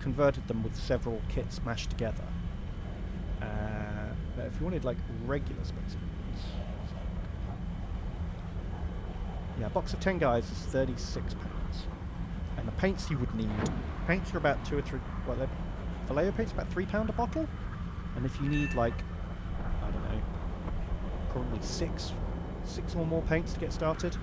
converted them with several kits mashed together. Uh, but if you wanted like regular space yeah, a box of ten guys is thirty-six pounds, and the paints you would need. Paints are about two or three. Well, they're Vallejo paints about three pound a bottle, and if you need like, I don't know, probably six, six or more paints to get started.